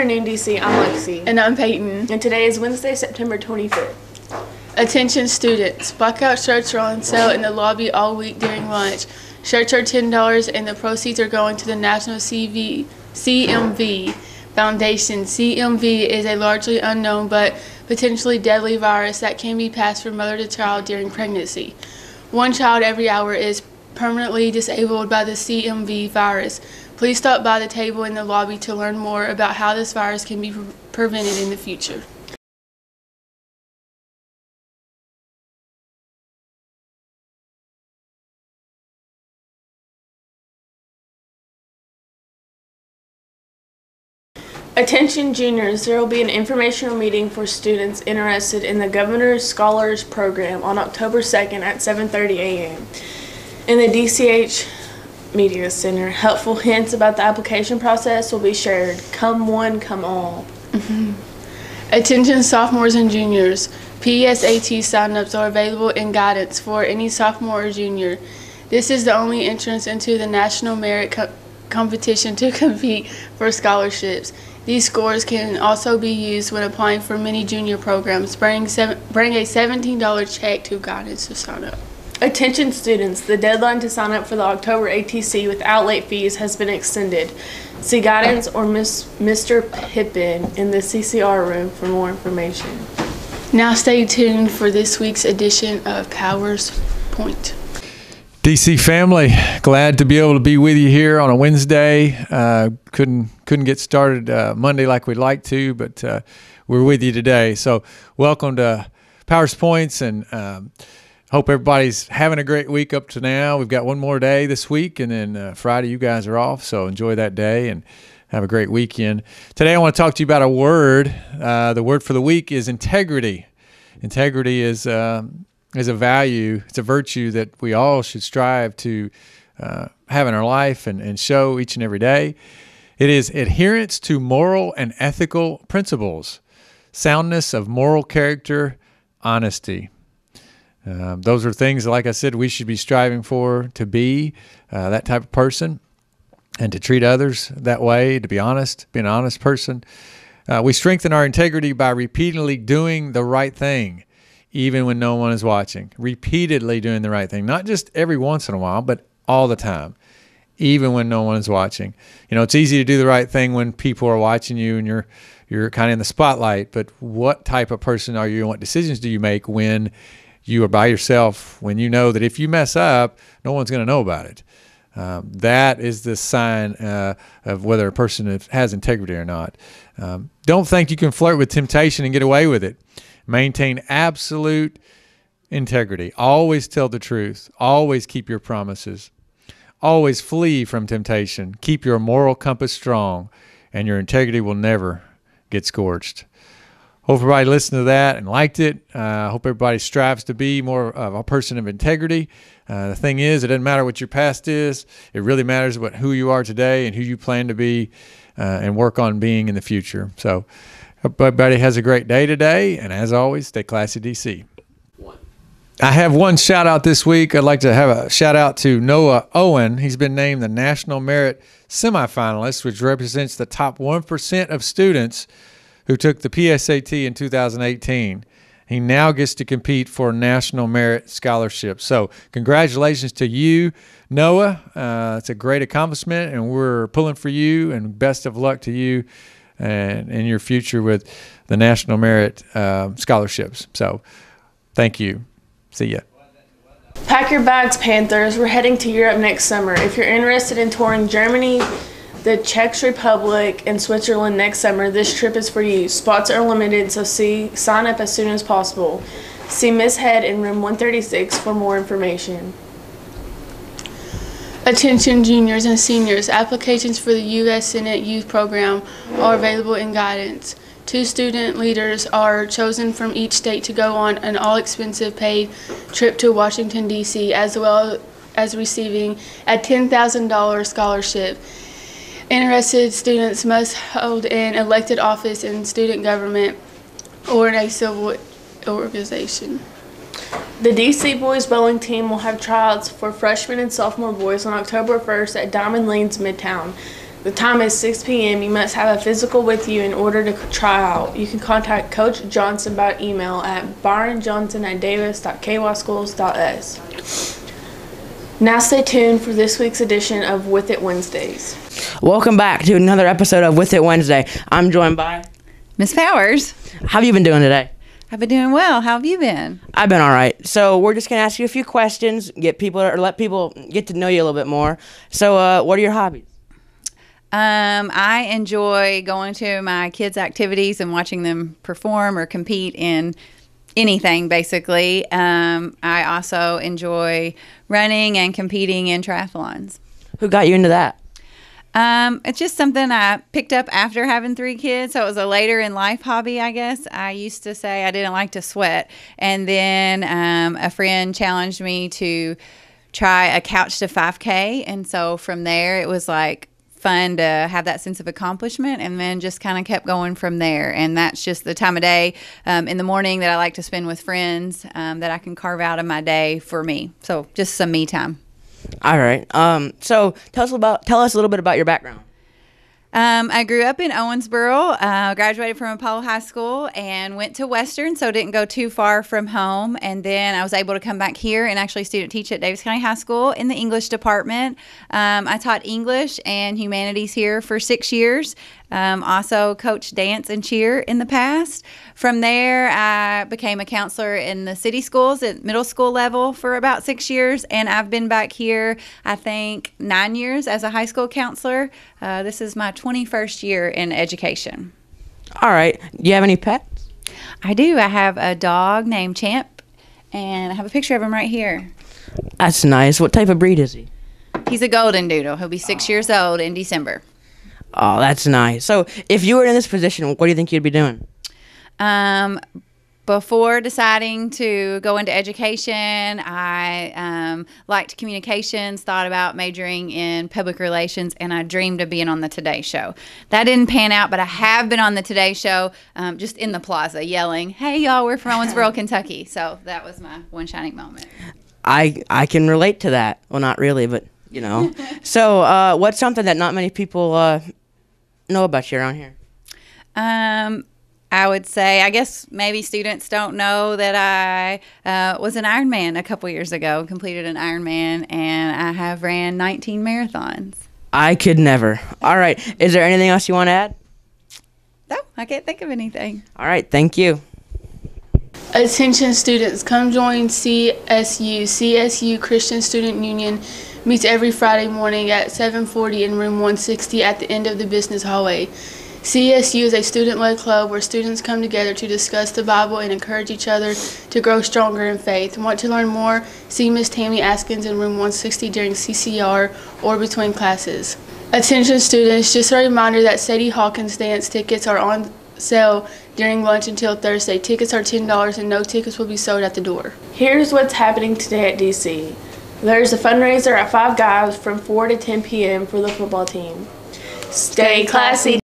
afternoon, DC. I'm Lexi. And I'm Peyton. And today is Wednesday, September 25th. Attention students, blackout shirts are on sale in the lobby all week during lunch. Shirts are $10 and the proceeds are going to the National CV, CMV Foundation. CMV is a largely unknown but potentially deadly virus that can be passed from mother to child during pregnancy. One child every hour is permanently disabled by the CMV virus. Please stop by the table in the lobby to learn more about how this virus can be pre prevented in the future. Attention juniors, there will be an informational meeting for students interested in the Governor's Scholars Program on October 2nd at 7.30 a.m. in the DCH Media Center. Helpful hints about the application process will be shared. Come one, come all. Mm-hmm. Attention sophomores and juniors. PSAT signups are available in guidance for any sophomore or junior. This is the only entrance into the National Merit Co competition to compete for scholarships. These scores can also be used when applying for many junior programs. Bring, bring a $17 check to guidance to sign up. Attention students, the deadline to sign up for the October ACT without late fees has been extended. See guidance or Miss, Mr. Pippin in the CCR room for more information. Now stay tuned for this week's edition of Powers Point. DC family, glad to be able to be with you here on a Wednesday. Uh, couldn't couldn't get started uh, Monday like we'd like to, but uh, we're with you today. So welcome to Powers Points, and um, hope everybody's having a great week up to now. We've got one more day this week, and then uh, Friday you guys are off, so enjoy that day and have a great weekend. Today I want to talk to you about a word. Uh, the word for the week is integrity. Integrity is um, is a value, it's a virtue that we all should strive to uh, have in our life and, and show each and every day. It is adherence to moral and ethical principles, soundness of moral character, honesty. Um, those are things, like I said, we should be striving for to be uh, that type of person and to treat others that way, to be honest, be an honest person. Uh, we strengthen our integrity by repeatedly doing the right thing even when no one is watching, repeatedly doing the right thing, not just every once in a while, but all the time, even when no one is watching. You know, it's easy to do the right thing when people are watching you and you're you're kind of in the spotlight, but what type of person are you and what decisions do you make when you are by yourself, when you know that if you mess up, no one's going to know about it? Um, that is the sign uh, of whether a person has integrity or not. Um, don't think you can flirt with temptation and get away with it. Maintain absolute integrity. Always tell the truth. Always keep your promises. Always flee from temptation. Keep your moral compass strong, and your integrity will never get scorched. Hope everybody listened to that and liked it. I uh, hope everybody strives to be more of a person of integrity. Uh, the thing is, it doesn't matter what your past is. It really matters what who you are today and who you plan to be uh, and work on being in the future. So, everybody has a great day today. And as always, stay classy, DC. I have one shout out this week. I'd like to have a shout out to Noah Owen. He's been named the National Merit Semifinalist, which represents the top 1% of students who took the PSAT in 2018. He now gets to compete for National Merit Scholarship. So, congratulations to you, Noah. Uh, it's a great accomplishment, and we're pulling for you, and best of luck to you and in your future with the National Merit uh, Scholarships. So thank you. See ya. Pack your bags, Panthers. We're heading to Europe next summer. If you're interested in touring Germany, the Czech Republic, and Switzerland next summer, this trip is for you. Spots are limited, so see sign up as soon as possible. See Miss Head in room 136 for more information. Attention juniors and seniors, applications for the U.S. Senate Youth Program are available in guidance. Two student leaders are chosen from each state to go on an all-expensive paid trip to Washington, D.C., as well as receiving a $10,000 scholarship. Interested students must hold an elected office in student government or in a civil organization. The DC boys bowling team will have tryouts for freshman and sophomore boys on October 1st at Diamond Lanes Midtown. The time is 6 p.m. You must have a physical with you in order to try out. You can contact Coach Johnson by email at byronjohnson at. Now stay tuned for this week's edition of With It Wednesdays. Welcome back to another episode of With It Wednesday. I'm joined by. Miss Powers. How have you been doing today? I've been doing well. How have you been? I've been all right. So we're just gonna ask you a few questions, get people or let people get to know you a little bit more. So, uh, what are your hobbies? Um, I enjoy going to my kids' activities and watching them perform or compete in anything, basically. Um, I also enjoy running and competing in triathlons. Who got you into that? Um, it's just something I picked up after having three kids. So it was a later in life hobby, I guess. I used to say I didn't like to sweat. And then um, a friend challenged me to try a couch to 5K. And so from there, it was like, fun to have that sense of accomplishment and then just kind of kept going from there and that's just the time of day um, in the morning that i like to spend with friends um, that i can carve out of my day for me so just some me time All right. Um, so tell us about tell us a little bit about your background. Um, I grew up in Owensboro, uh, graduated from Apollo High School, and went to Western, so didn't go too far from home. And then I was able to come back here and actually student teach at Daviess County High School in the English department. Um, I taught English and humanities here for six years. Um, also coached dance and cheer in the past. From there, I became a counselor in the city schools at middle school level for about six years, and I've been back here, I think, nine years as a high school counselor. Uh, this is my 21st year in education. All right. Do you have any pets? I do. I have a dog named Champ, and I have a picture of him right here. That's nice. What type of breed is he? He's a golden doodle. He'll be six years old in December. Oh, that's nice. So, if you were in this position, what do you think you'd be doing? Um, before deciding to go into education, I um, liked communications, thought about majoring in public relations, and I dreamed of being on the Today Show. That didn't pan out, but I have been on the Today Show um, just in the plaza yelling, Hey, y'all, we're from Owensboro, Kentucky. So that was my one shining moment. I I can relate to that. Well, not really, but you know. so, uh, what's something that not many people uh, know about you around here? Um, I would say, I guess maybe students don't know that I uh, was an Ironman a couple years ago, completed an Ironman, and I have ran 19 marathons. I could never. All right. Is there anything else you want to add? No, I can't think of anything. All right. Thank you. Attention students, come join CSU. CSU Christian Student Union meets every Friday morning at 7:40 in room 160 at the end of the business hallway. CSU is a student-led club where students come together to discuss the Bible and encourage each other to grow stronger in faith. Want to learn more? See Miss Tammy Askins in room 160 during CCR or between classes. Attention students, just a reminder that Sadie Hawkins dance tickets are on sale during lunch until Thursday. Tickets are $10 and no tickets will be sold at the door. Here's what's happening today at DC. There's a fundraiser at Five Guys from 4 to 10 p.m. for the football team. Stay classy.